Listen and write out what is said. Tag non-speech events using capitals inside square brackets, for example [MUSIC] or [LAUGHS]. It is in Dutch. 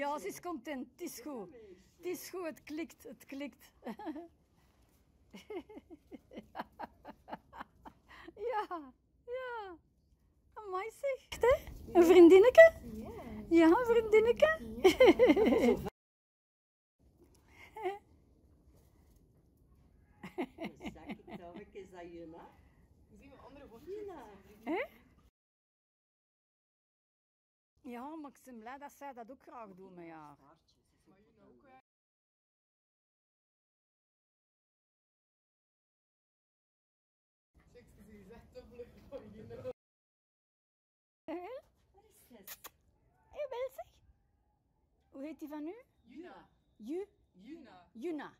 ja, ze is content. Het is goed. Het is goed, het klikt, het klikt. [LAUGHS] ja, ja. Amai zeg. Echt, hè? Een vriendinneke? Ja, een vriendinneke. Zeg ik toch, is dat Juna? Zien we andere Juna. Hè? Ja, maar ik ben blij dat zij dat ook graag doen met haar. Maar Juna ook wel. Chicks, ze is echt te vlug van Juna. Hé, Wat is het? wel zeg. Hoe heet die van u? Juna. Ju? Juna. Juna.